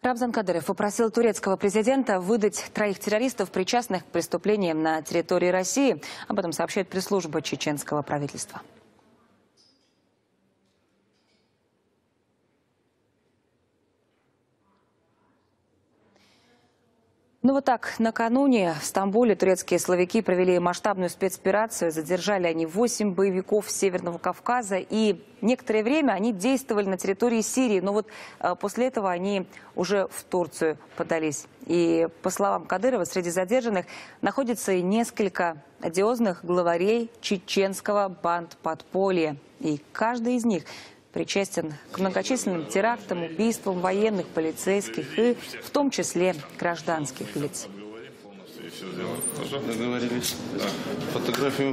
Рамзан Кадыров попросил турецкого президента выдать троих террористов, причастных к преступлениям на территории России. Об этом сообщает пресс-служба чеченского правительства. Ну вот так, накануне в Стамбуле турецкие словаки провели масштабную спецоперацию. Задержали они 8 боевиков Северного Кавказа. И некоторое время они действовали на территории Сирии. Но вот э, после этого они уже в Турцию подались. И по словам Кадырова, среди задержанных находится и несколько одиозных главарей чеченского банд-подполья. И каждый из них причастен к многочисленным терактам, убийствам военных, полицейских и в том числе гражданских лиц. Договорились. Фотографию